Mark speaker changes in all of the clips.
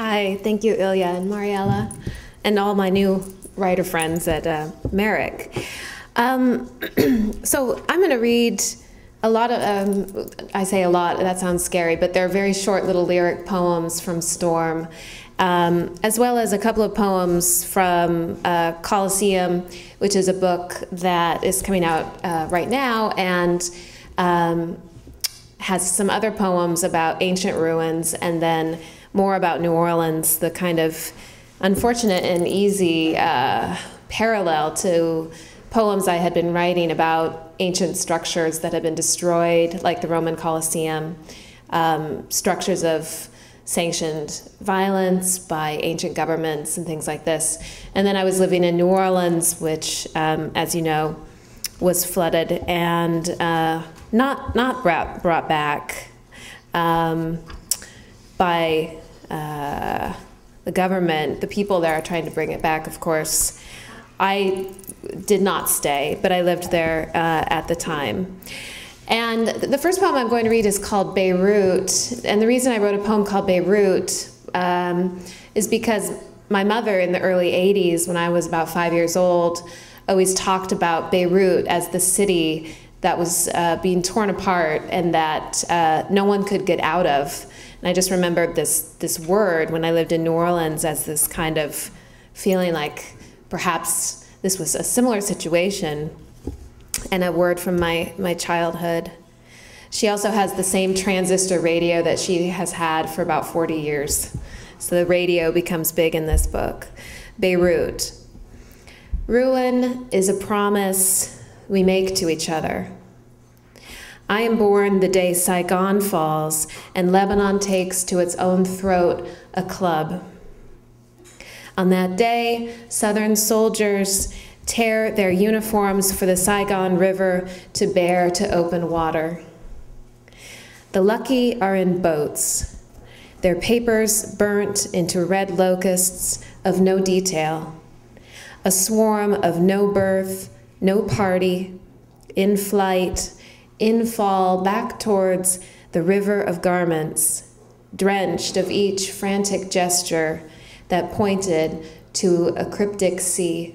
Speaker 1: Hi, thank you, Ilya and Mariela, and all my new writer friends at uh, Marick. Um, so I'm going to read a lot of, um, I say a lot, that sounds scary, but they're very short little lyric poems from Storm, um, as well as a couple of poems from uh, Colosseum, which is a book that is coming out uh, right now and um, has some other poems about ancient ruins and then more about New Orleans, the kind of unfortunate and easy uh, parallel to poems I had been writing about ancient structures that had been destroyed, like the Roman Colosseum, um, structures of sanctioned violence by ancient governments and things like this. And then I was living in New Orleans, which, um, as you know, was flooded and uh, not not brought brought back um, by uh, the government. The people there are trying to bring it back, of course. I did not stay, but I lived there uh, at the time. And the first poem I'm going to read is called Beirut. And the reason I wrote a poem called Beirut um, is because my mother in the early 80s, when I was about five years old, always talked about Beirut as the city that was uh, being torn apart and that uh, no one could get out of. And I just remembered this, this word when I lived in New Orleans as this kind of feeling like perhaps this was a similar situation and a word from my, my childhood. She also has the same transistor radio that she has had for about 40 years. So the radio becomes big in this book. Beirut. Ruin is a promise we make to each other. I am born the day Saigon falls and Lebanon takes to its own throat a club. On that day, Southern soldiers tear their uniforms for the Saigon River to bear to open water. The lucky are in boats, their papers burnt into red locusts of no detail, a swarm of no birth, no party, in flight, in fall back towards the river of garments, drenched of each frantic gesture that pointed to a cryptic sea.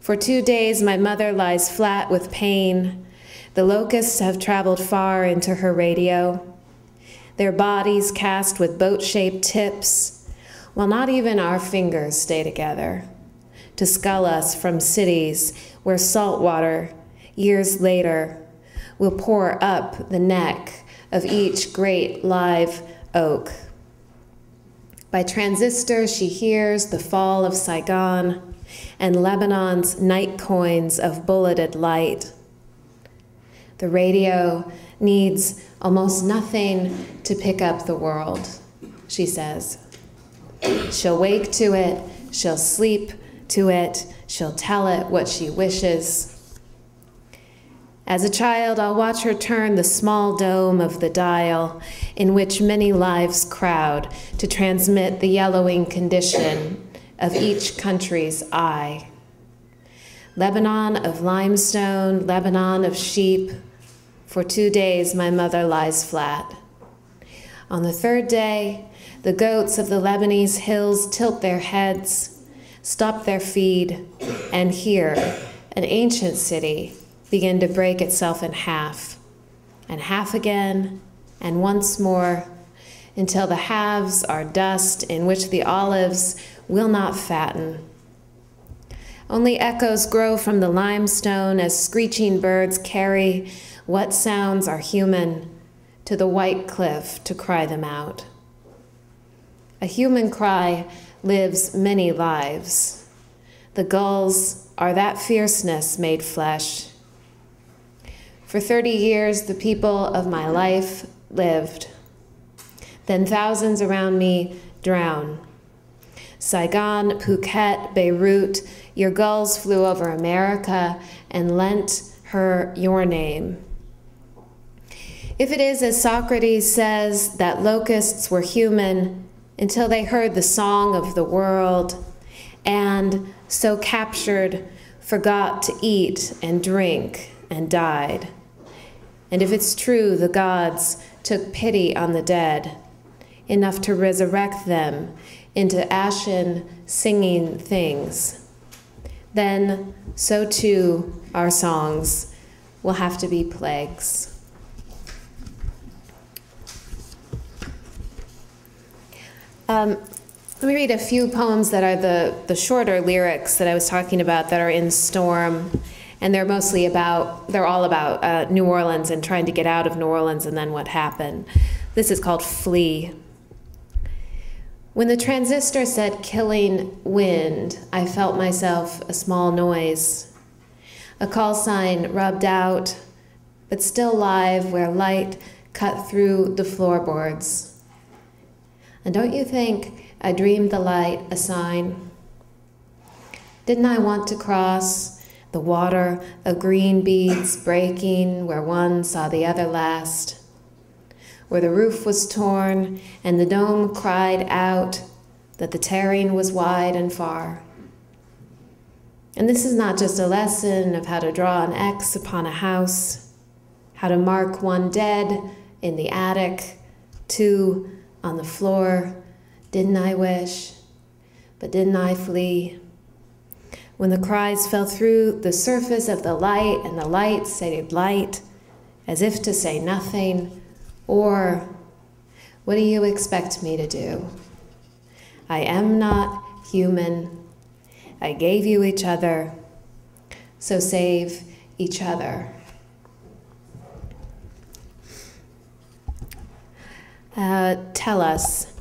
Speaker 1: For two days, my mother lies flat with pain. The locusts have traveled far into her radio, their bodies cast with boat shaped tips, while not even our fingers stay together, to scull us from cities where salt water, years later, will pour up the neck of each great live oak. By transistor, she hears the fall of Saigon and Lebanon's night coins of bulleted light. The radio needs almost nothing to pick up the world, she says. She'll wake to it, she'll sleep to it, she'll tell it what she wishes. As a child, I'll watch her turn the small dome of the dial in which many lives crowd to transmit the yellowing condition of each country's eye. Lebanon of limestone, Lebanon of sheep. For two days, my mother lies flat. On the third day, the goats of the Lebanese hills tilt their heads, stop their feed, and hear an ancient city begin to break itself in half, and half again, and once more, until the halves are dust in which the olives will not fatten. Only echoes grow from the limestone as screeching birds carry what sounds are human to the white cliff to cry them out. A human cry lives many lives. The gulls are that fierceness made flesh for 30 years, the people of my life lived. Then thousands around me drown. Saigon, Phuket, Beirut, your gulls flew over America and lent her your name. If it is as Socrates says that locusts were human until they heard the song of the world and so captured forgot to eat and drink and died. And if it's true the gods took pity on the dead, enough to resurrect them into ashen, singing things, then so too our songs will have to be plagues. Um, let me read a few poems that are the, the shorter lyrics that I was talking about that are in Storm. And they're mostly about, they're all about uh, New Orleans and trying to get out of New Orleans and then what happened. This is called Flee. When the transistor said killing wind, I felt myself a small noise. A call sign rubbed out, but still live where light cut through the floorboards. And don't you think I dreamed the light a sign? Didn't I want to cross the water of green beads breaking where one saw the other last? where the roof was torn and the dome cried out that the tearing was wide and far. And this is not just a lesson of how to draw an X upon a house, how to mark one dead in the attic, two on the floor. Didn't I wish? But didn't I flee? When the cries fell through the surface of the light and the light said light, as if to say nothing, or, what do you expect me to do? I am not human. I gave you each other, so save each other. Uh, tell us.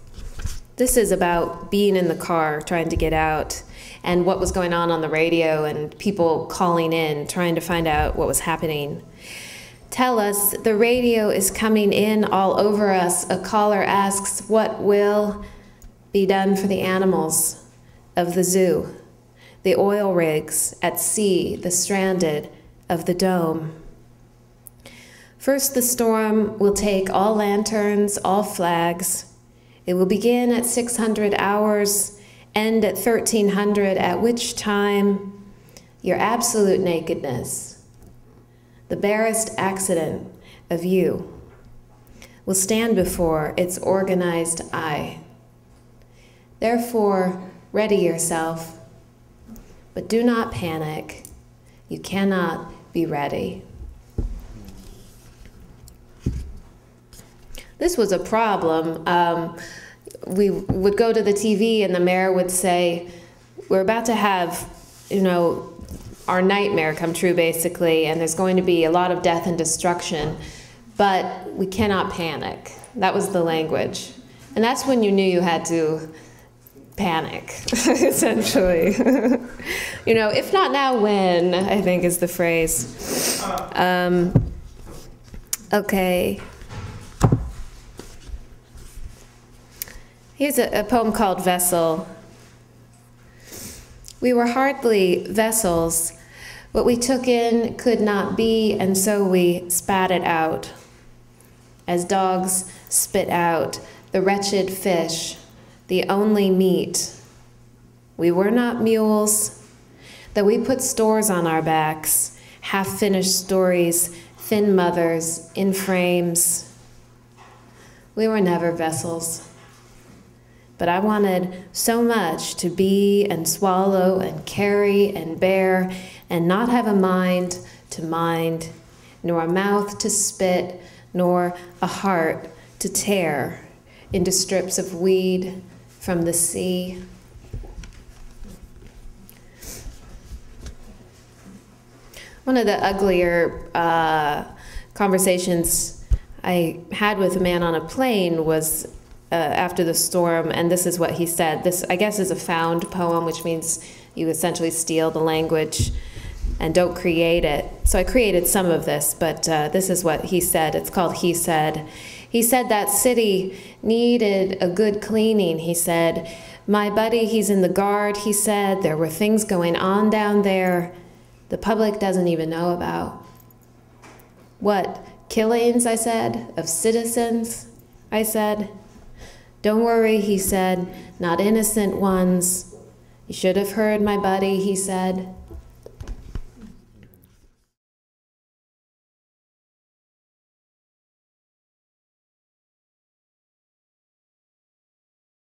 Speaker 1: This is about being in the car, trying to get out, and what was going on on the radio, and people calling in, trying to find out what was happening tell us the radio is coming in all over us. A caller asks, What will be done for the animals of the zoo, the oil rigs at sea, the stranded of the dome? First, the storm will take all lanterns, all flags. It will begin at 600 hours, end at 1300, at which time your absolute nakedness the barest accident of you will stand before its organized eye. Therefore, ready yourself, but do not panic. You cannot be ready. This was a problem. Um, we would go to the TV, and the mayor would say, We're about to have, you know, our nightmare come true, basically, and there's going to be a lot of death and destruction, but we cannot panic. That was the language. And that's when you knew you had to panic, essentially. you know, if not now, when, I think is the phrase. Um, okay. Here's a, a poem called Vessel. We were hardly vessels what we took in could not be, and so we spat it out. As dogs spit out the wretched fish, the only meat. We were not mules, though we put stores on our backs, half finished stories, thin mothers in frames. We were never vessels. But I wanted so much to be and swallow and carry and bear and not have a mind to mind, nor a mouth to spit, nor a heart to tear into strips of weed from the sea. One of the uglier uh, conversations I had with a man on a plane was uh, after the storm, and this is what he said. This, I guess, is a found poem, which means you essentially steal the language and don't create it. So I created some of this, but uh, this is what he said. It's called He Said. He said that city needed a good cleaning. He said, My buddy, he's in the guard. He said, There were things going on down there the public doesn't even know about. What? Killings, I said, of citizens, I said. Don't worry, he said, not innocent ones. You should have heard my buddy, he said.